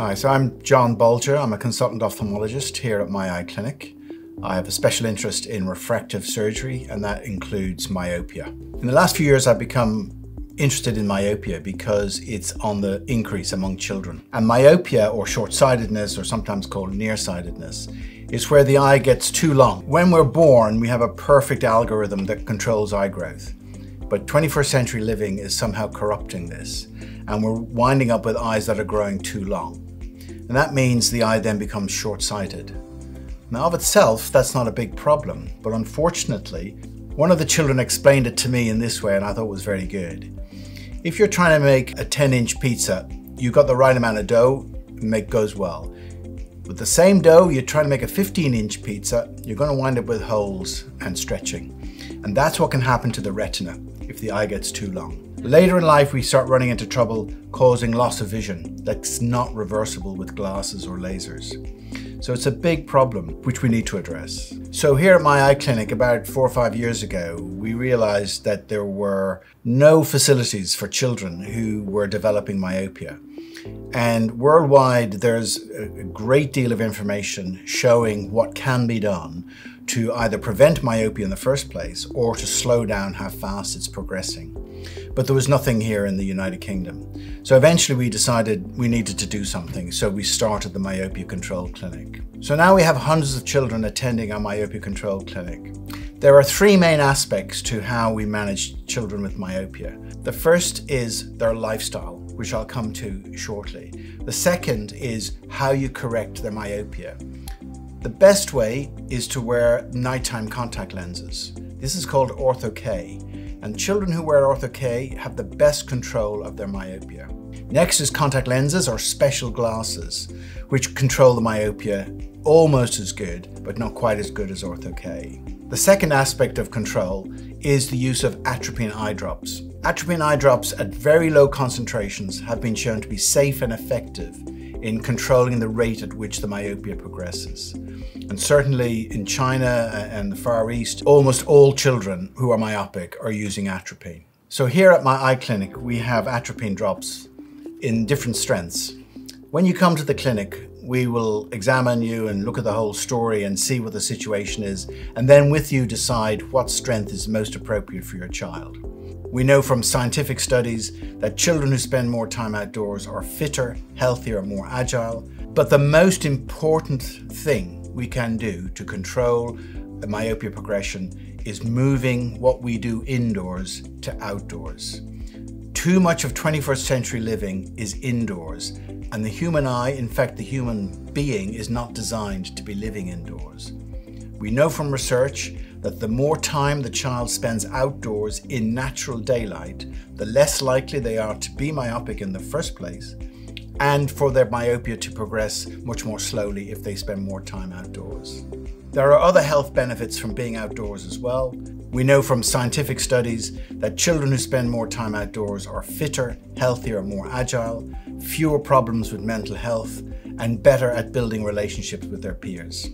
Hi, so I'm John Bolger. I'm a consultant ophthalmologist here at My-iClinic. I have a special interest in refractive surgery, and that includes myopia. In the last few years, I've become interested in myopia because it's on the increase among children. And myopia, or short sightedness, or sometimes called nearsightedness, is where the eye gets too long. When we're born, we have a perfect algorithm that controls eye growth. But 21st century living is somehow corrupting this, and we're winding up with eyes that are growing too long. And that means the eye then becomes short sighted. Now, of itself, that's not a big problem, but unfortunately, one of the children explained it to me in this way, and I thought it was very good. If you're trying to make a 10 inch pizza, you've got the right amount of dough, and make goes well. With the same dough, you're trying to make a 15 inch pizza, you're going to wind up with holes and stretching. And that's what can happen to the retina if the eye gets too long. Later in life, we start running into trouble causing loss of vision that's not reversible with glasses or lasers. So it's a big problem which we need to address. So here at My-iClinic about four or five years ago, we realized that there were no facilities for children who were developing myopia. And worldwide, there's a great deal of information showing what can be done to either prevent myopia in the first place or to slow down how fast it's progressing. But there was nothing here in the United Kingdom. So eventually we decided we needed to do something, so we started the Myopia Control Clinic. So now we have hundreds of children attending our Myopia Control Clinic. There are three main aspects to how we manage children with myopia. The first is their lifestyle, which I'll come to shortly. The second is how you correct their myopia. The best way is to wear nighttime contact lenses. This is called ortho-K, and children who wear ortho-K have the best control of their myopia. Next is contact lenses or special glasses, which control the myopia almost as good, but not quite as good as ortho-K. The second aspect of control is the use of atropine eye drops. Atropine eye drops at very low concentrations have been shown to be safe and effective in controlling the rate at which the myopia progresses. And certainly in China uh, and the Far East, almost all children who are myopic are using atropine. So here at My-iClinic, we have atropine drops in different strengths. When you come to the clinic, we will examine you and look at the whole story and see what the situation is, and then with you decide what strength is most appropriate for your child. We know from scientific studies that children who spend more time outdoors are fitter, healthier, more agile. But the most important thing we can do to control myopia progression is moving what we do indoors to outdoors. Too much of 21st century living is indoors, and the human eye, in fact, the human being, is not designed to be living indoors. We know from research that the more time the child spends outdoors in natural daylight, the less likely they are to be myopic in the first place, and for their myopia to progress much more slowly if they spend more time outdoors. There are other health benefits from being outdoors as well. We know from scientific studies that children who spend more time outdoors are fitter, healthier, more agile, fewer problems with mental health, and better at building relationships with their peers.